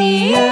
see you.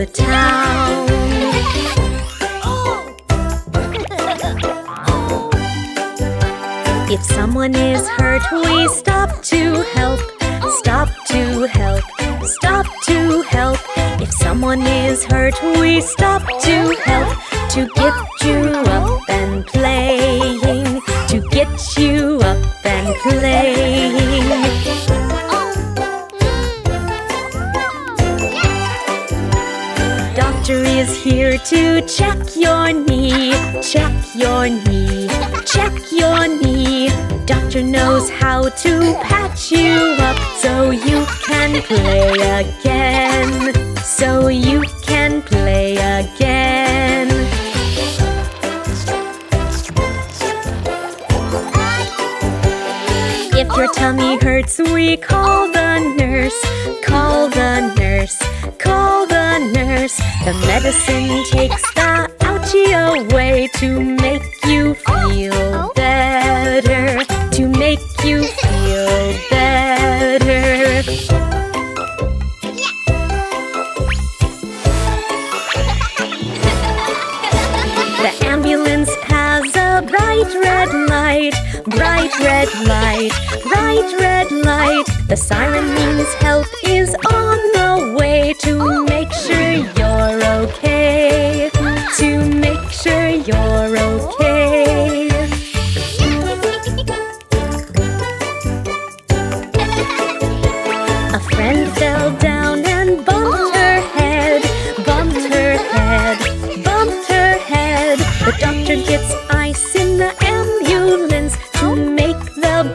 the town. If someone is hurt, we stop to help, stop to help, stop to help. If someone is hurt, we stop to help to get you up. to check your knee, check your knee, check your knee. Doctor knows how to patch you up so you can play again. So you can play again. If your tummy hurts, we call the nurse. Medicine takes the ouchie away to make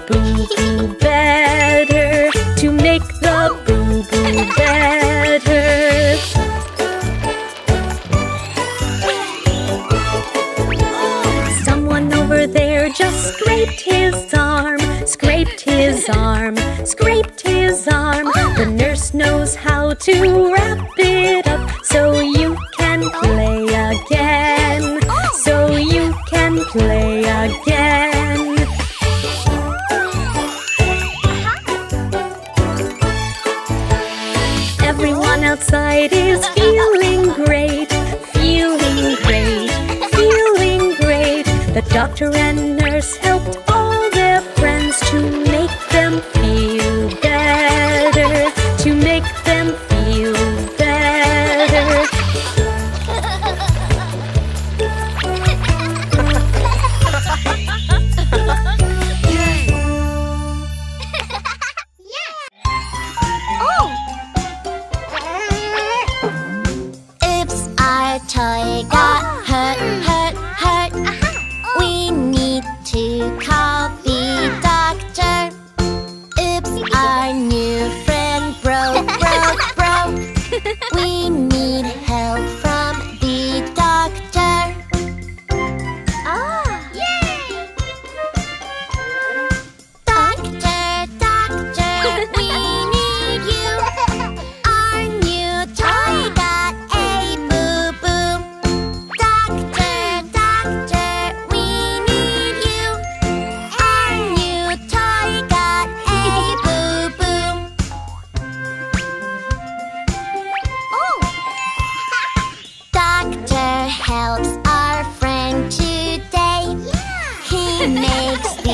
boom.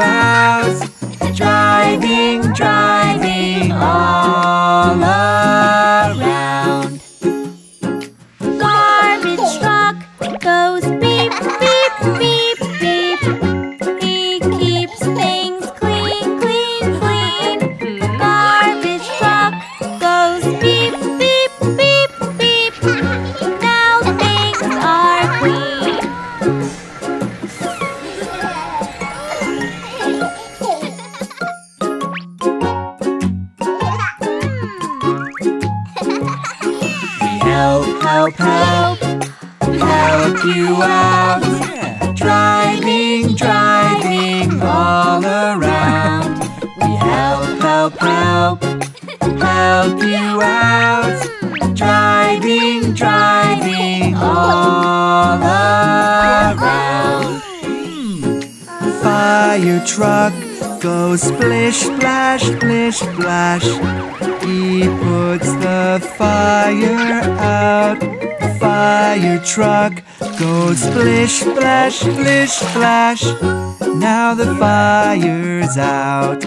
out. truck goes splish, splash, splish, splash. Now the fire's out.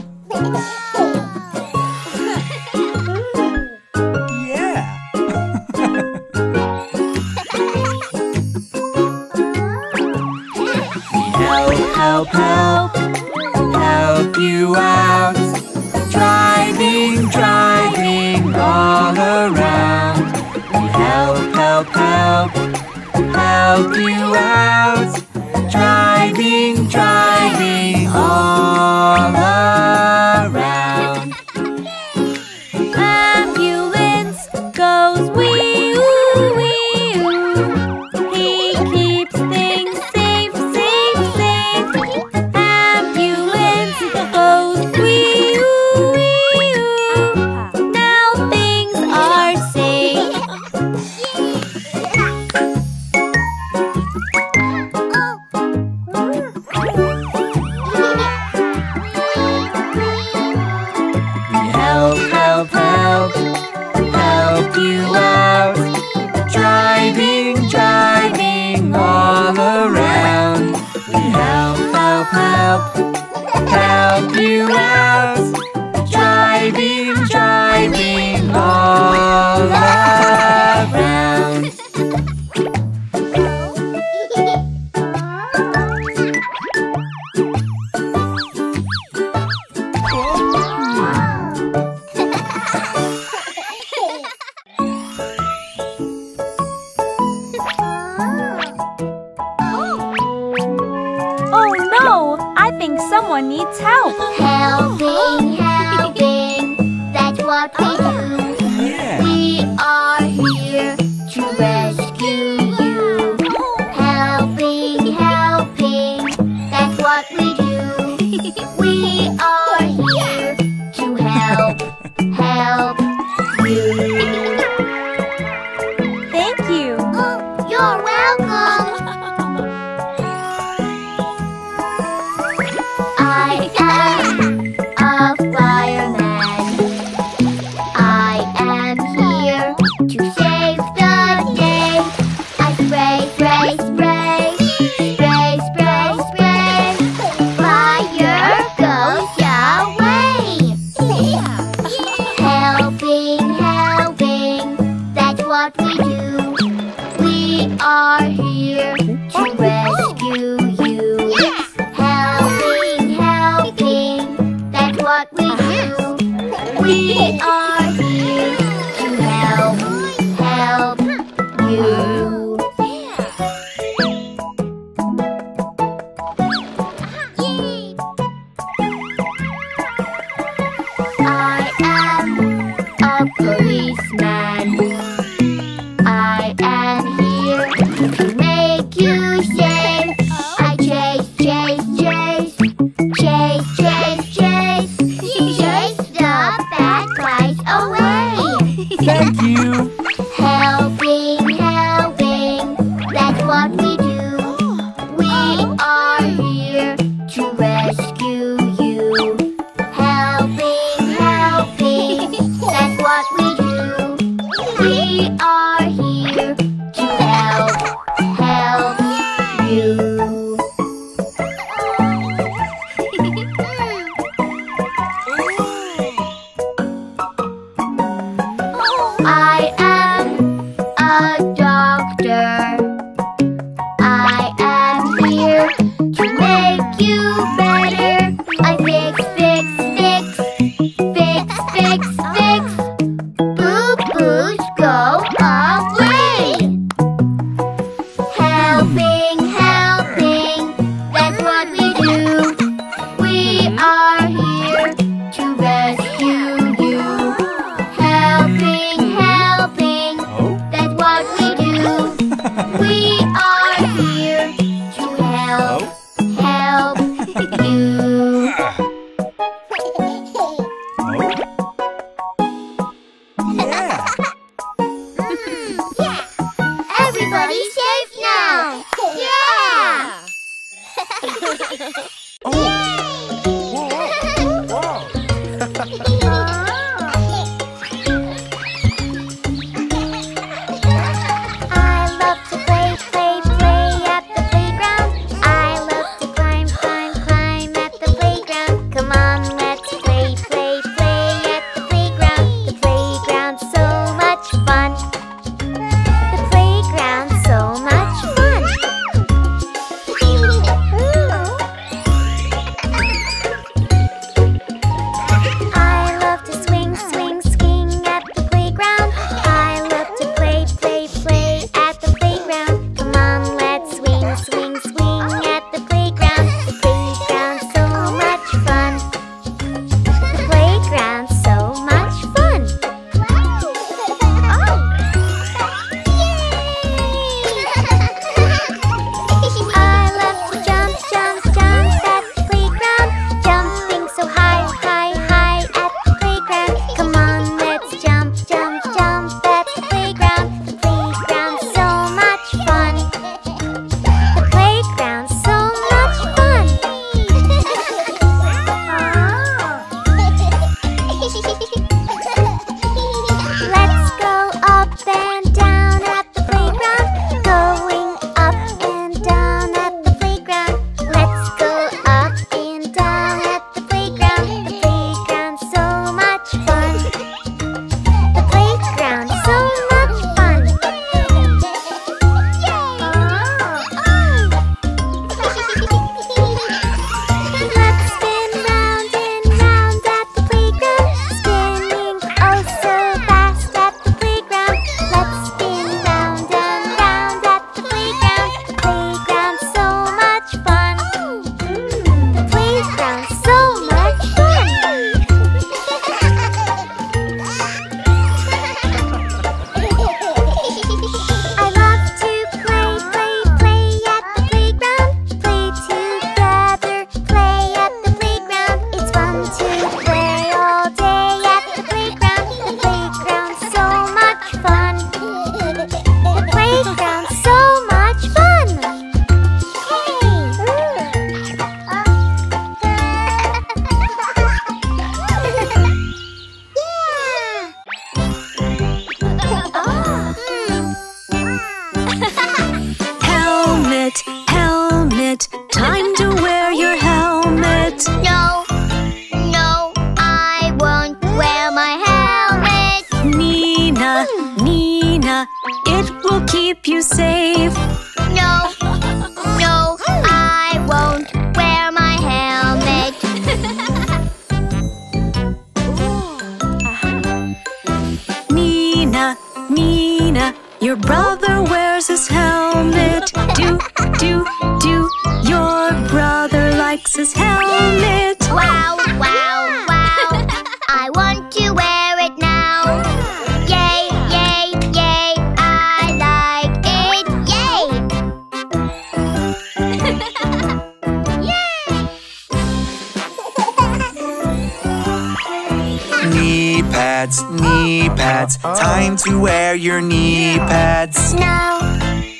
Pads. Time to wear your knee pads. No,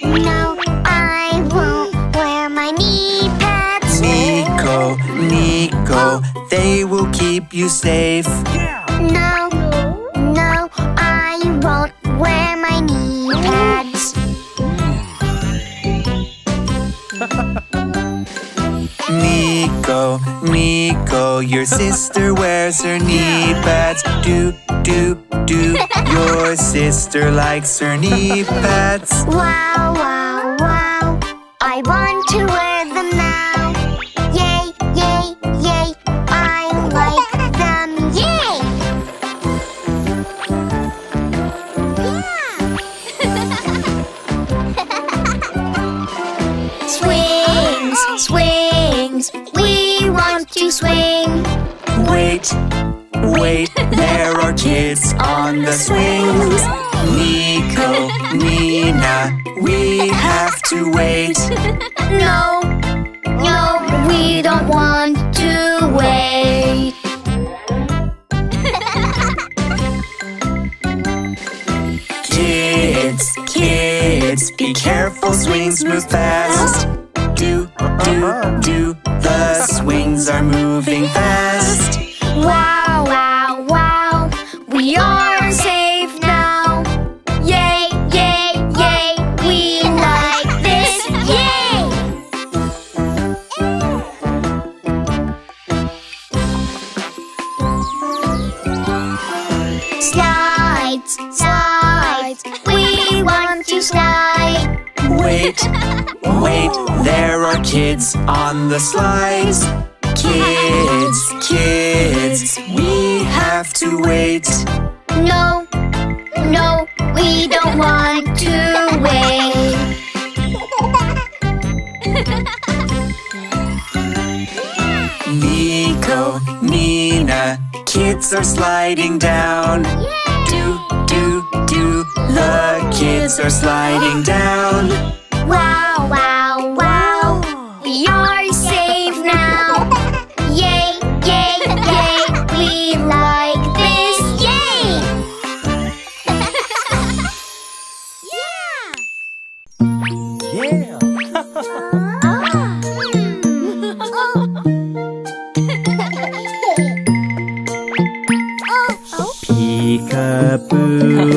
no, I won't wear my knee pads. Nico, Nico, they will keep you safe. No, no, I won't wear my knee pads. Nico, Nico, your sister wears her knee pads. Do, do, do. Your sister likes her knee pads. Wow, wow. Kids on the swings. Nico, Nina, we have to wait. No, no, we don't want to wait. Kids, kids, be careful, swings move fast. Do, do, do, the swings are moving fast. Wait, wait, there are kids on the slides. Kids, kids, we have to wait. No, no, we don't want to wait. Nico, Nina, kids are sliding down. Do, do, do, the kids are sliding down. Wow, wow.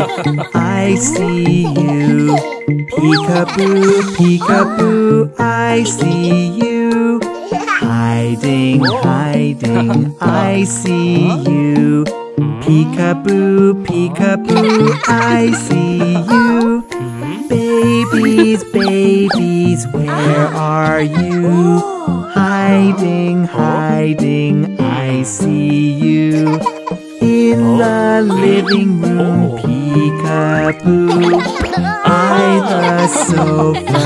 I see you. Peekaboo, peekaboo, I see you. Hiding, hiding, I see you. Peekaboo, peekaboo, I see you. Babies, babies, where are you? Hiding, hiding, I see you. In the oh. living room, oh. peekaboo. By the sofa,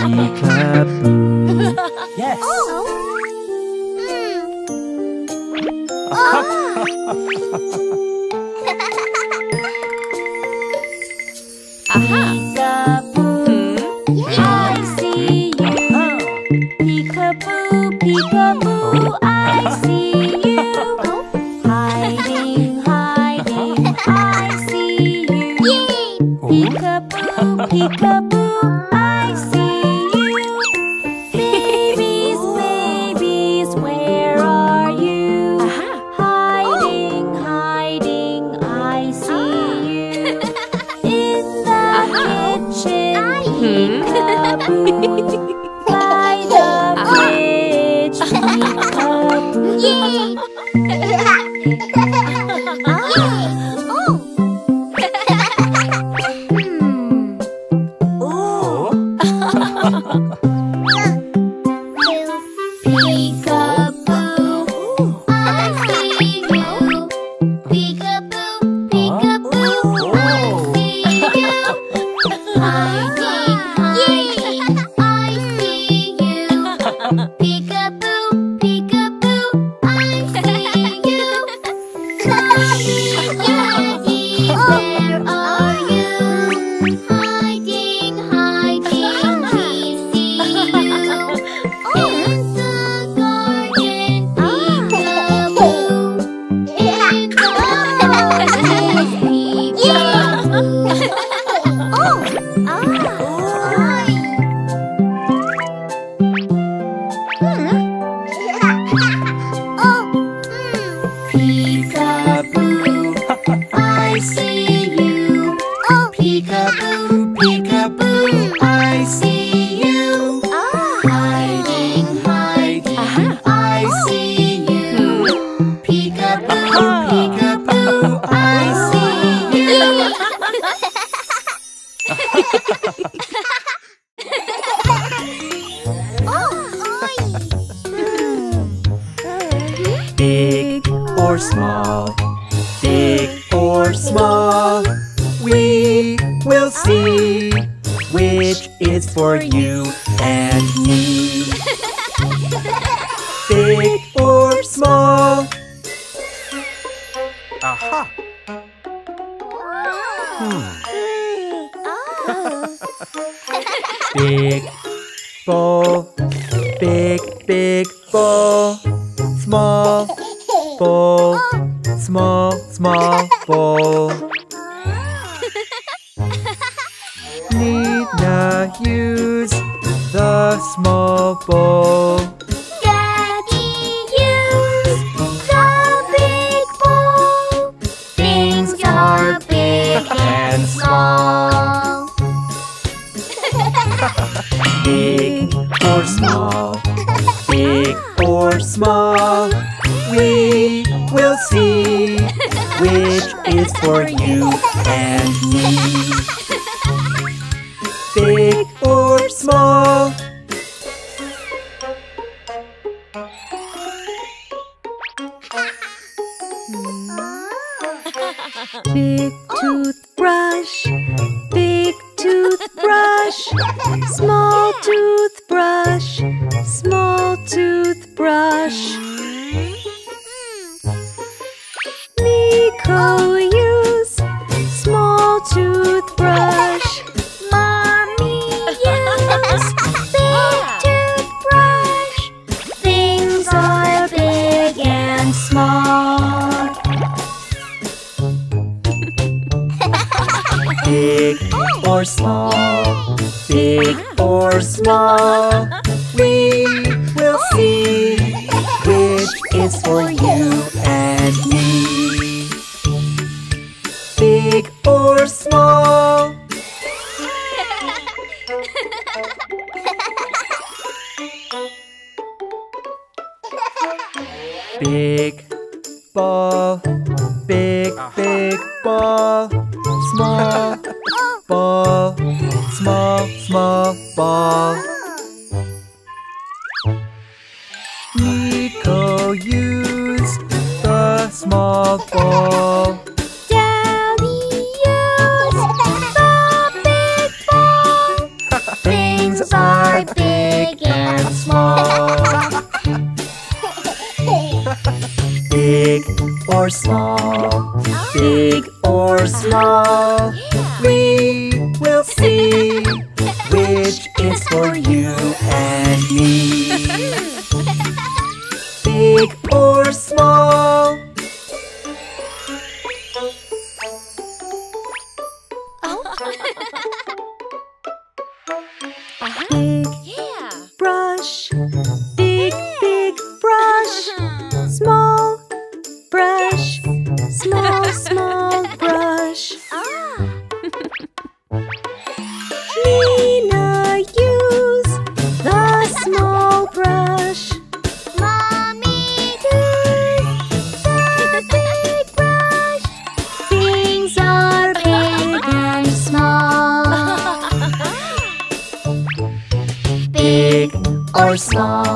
peekaboo. Yes. I oh. hmm. ah. Or small,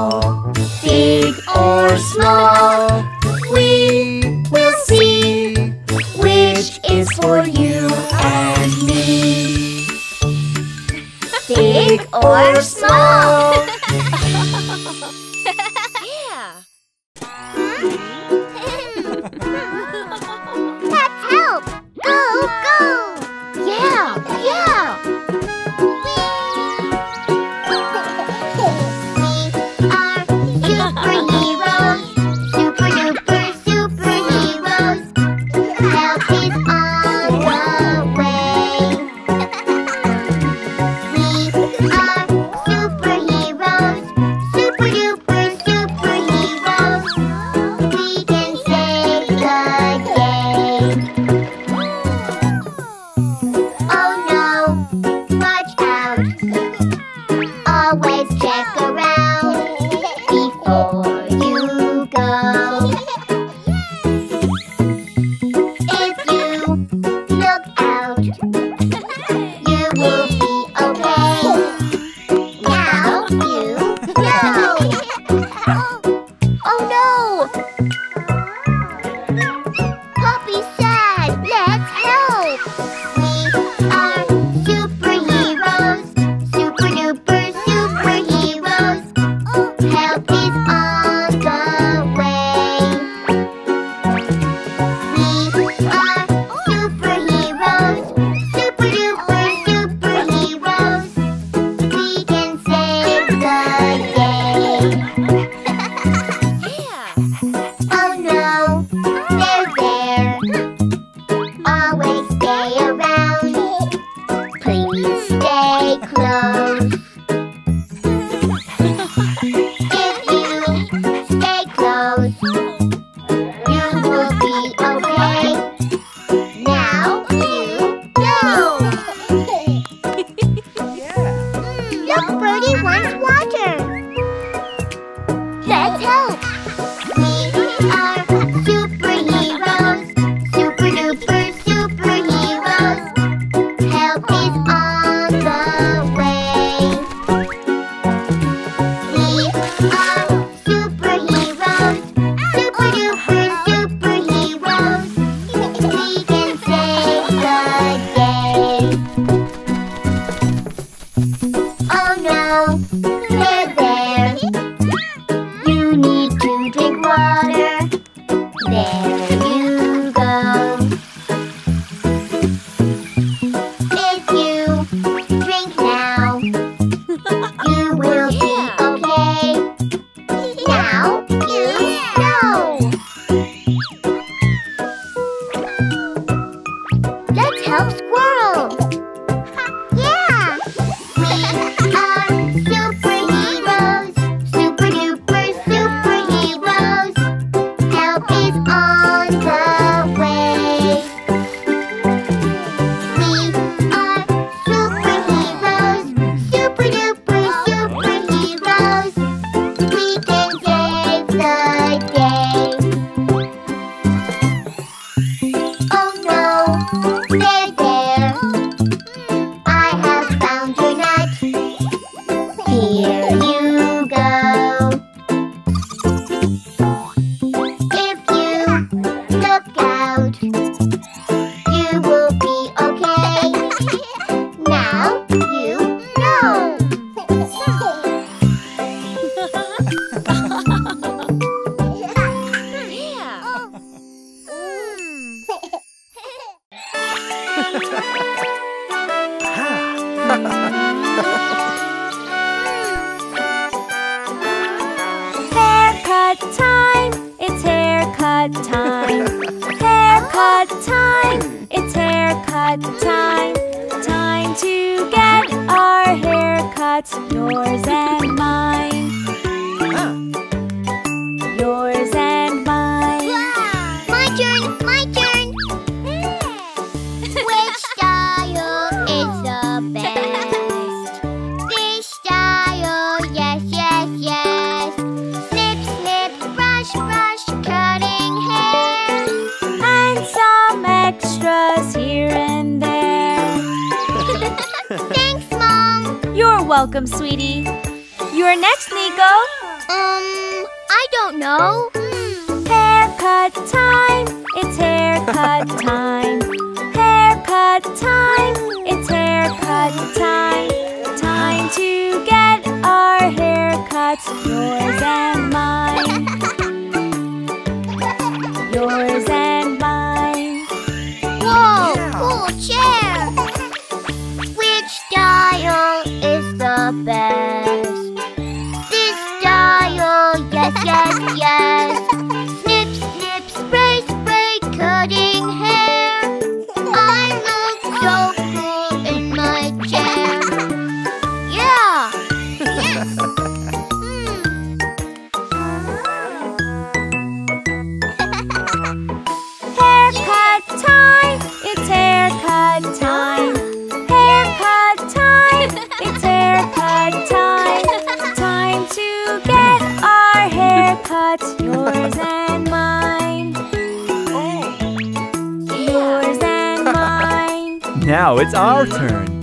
it's our turn.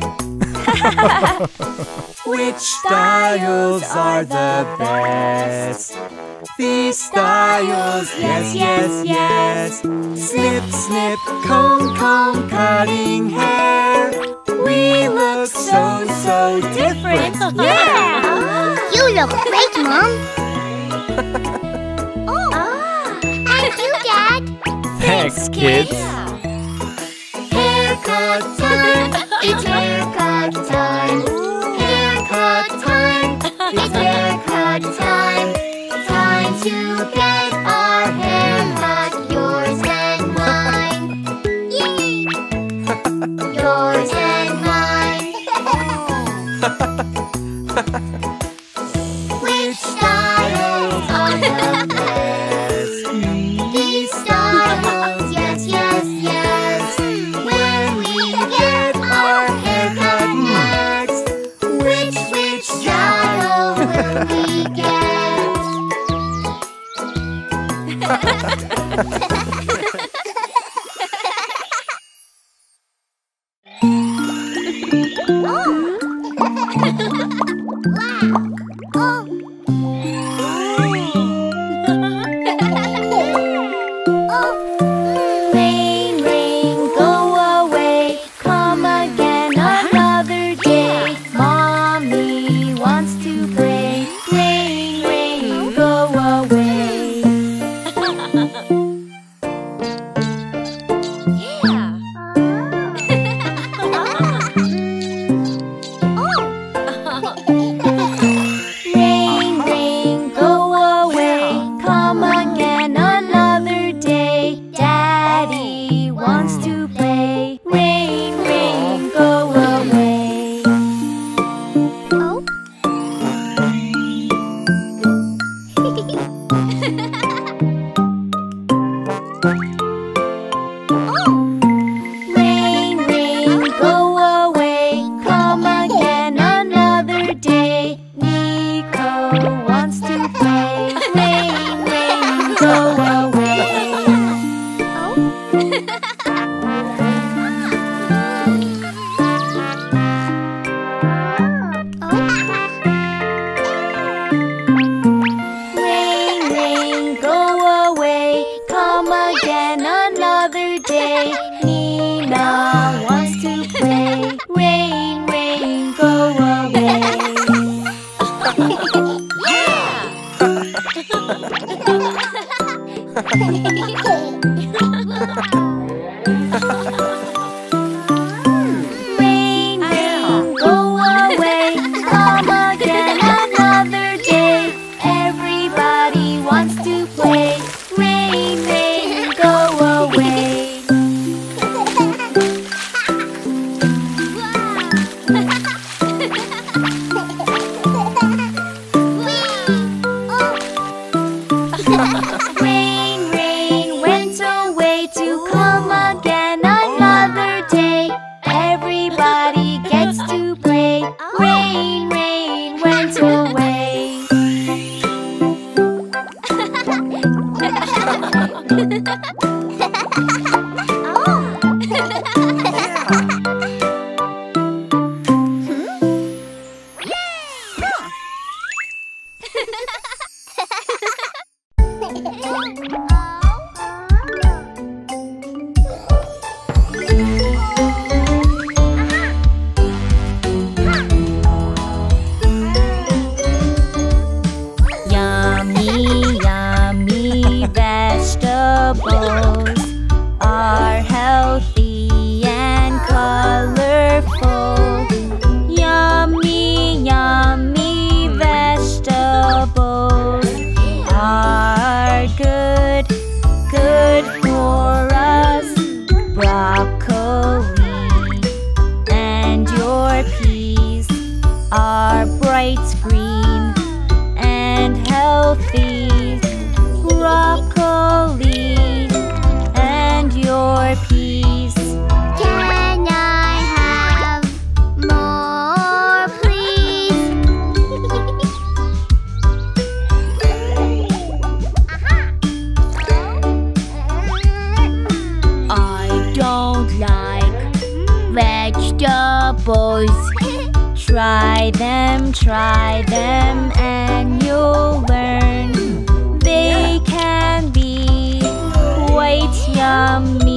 Which styles are the best? These styles, yes, yes, yes. Snip, snip, comb, comb, cutting hair. We look so, so different. Yeah! You look great, Mom. oh, and you, Dad. Thanks, kids. the boys. try them, try them, and you'll learn. They can be quite yummy.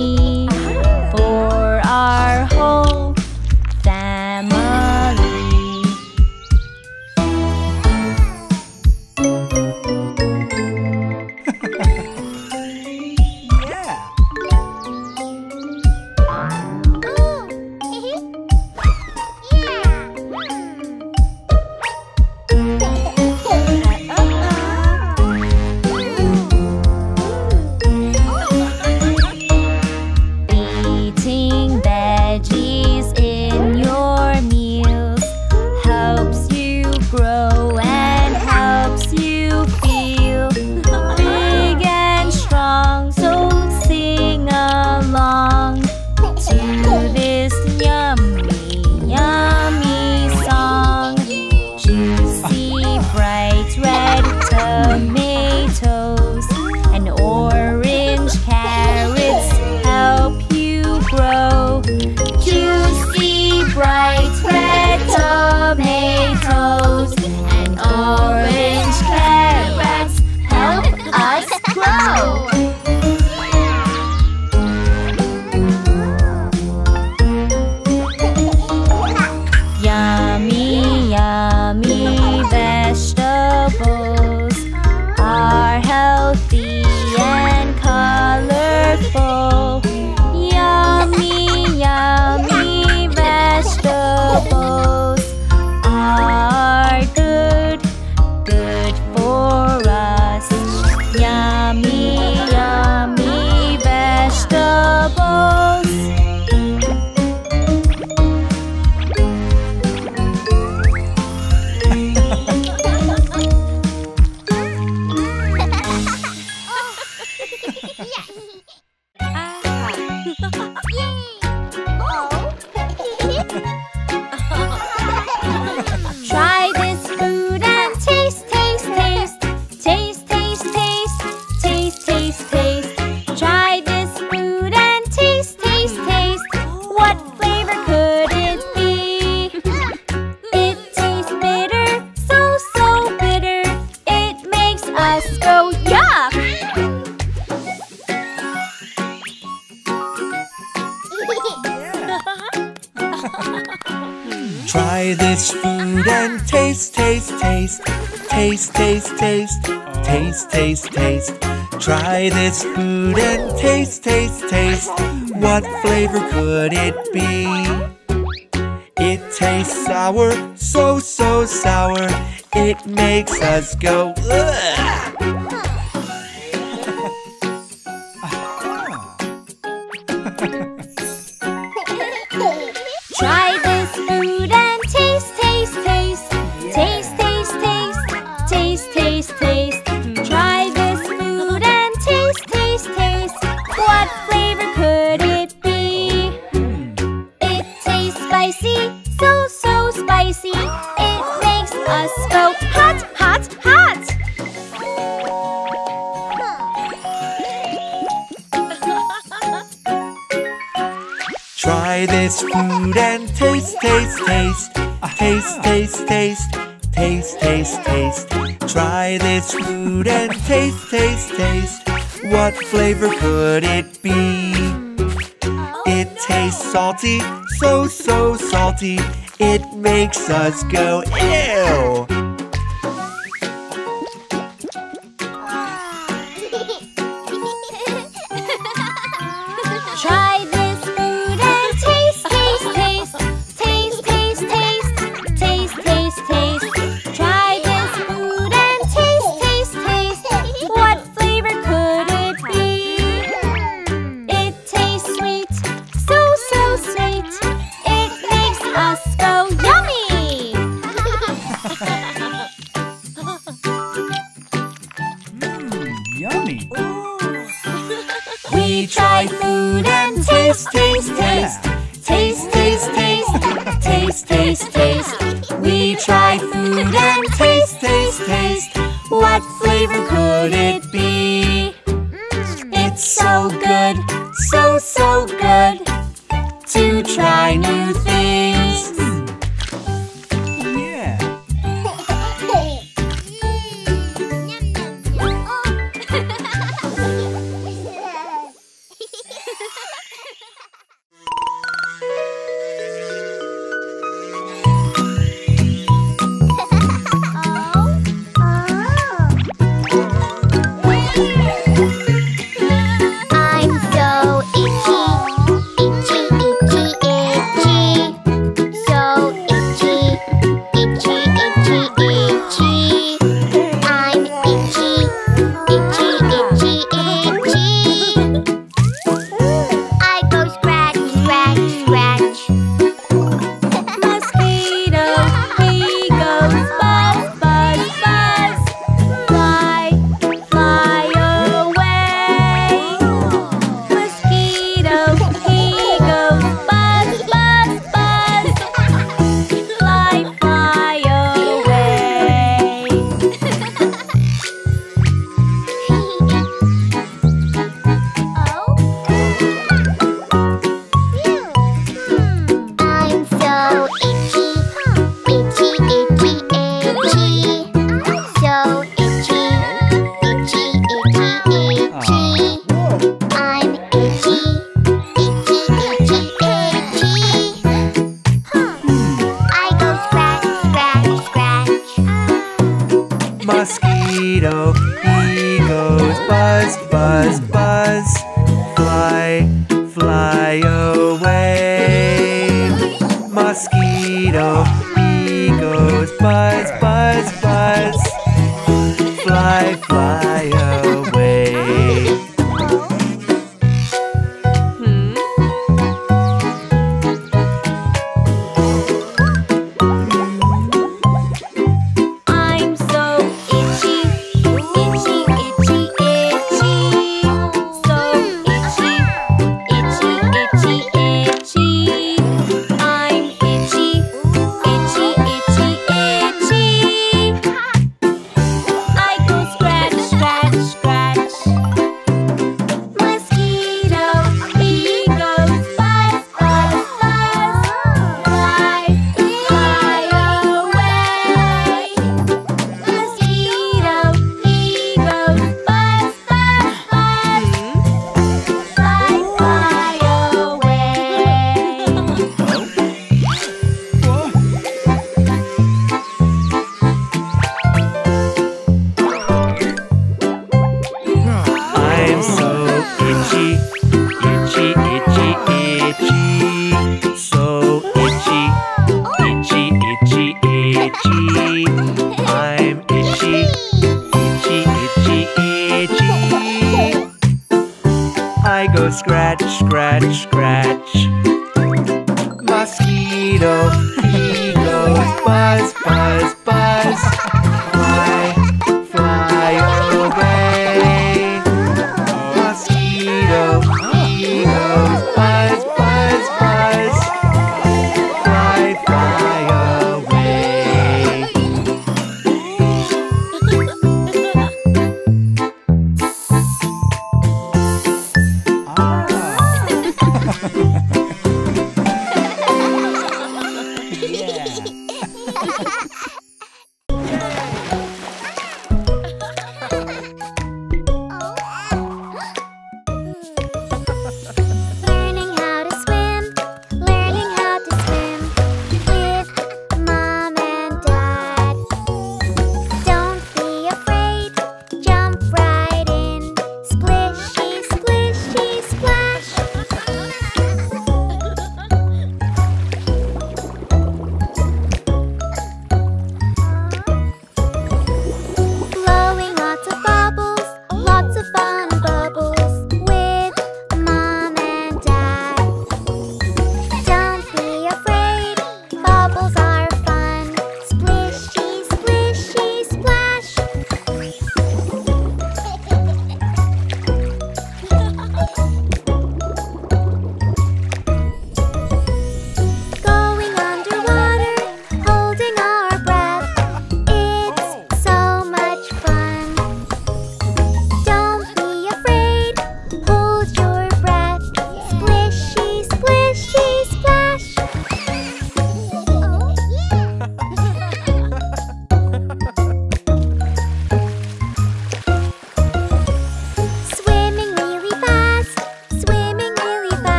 Try this food and taste, taste, taste. What flavor could it be? It tastes sour, food and taste, taste, taste. Taste, taste, taste. Taste, taste, taste. Try this food and taste, taste, taste. What flavor could it be? It tastes salty, so, so salty. It makes us go ew.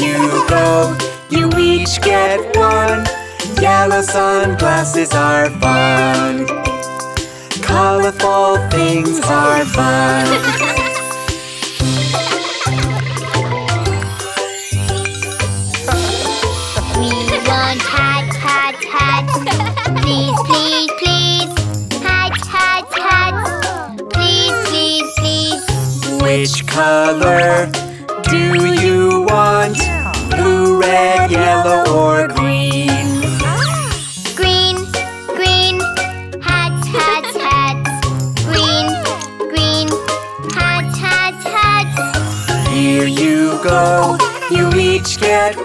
you go. You each get one. Yellow sunglasses are fun. Colorful things are fun. We want hat, hat, hat. Please, please, please. Hat, hat, hat. Please, please, please. Which color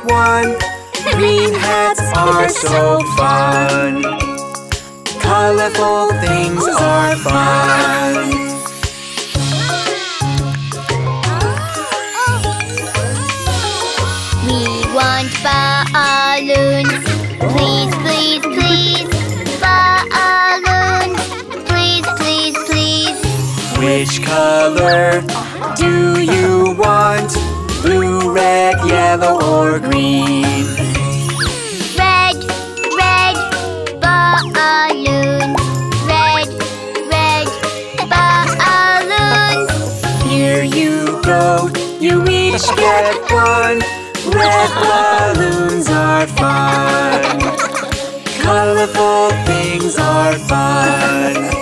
one. Green hats are so fun. Colorful things are fun. We want balloons. Please, please, please. Balloons. Please, please, please. Which color do you want? Blue, red, yellow, or green? Red, red, balloons. Red, red, balloons. Here you go, you each get one. Red balloons are fun. Colorful things are fun.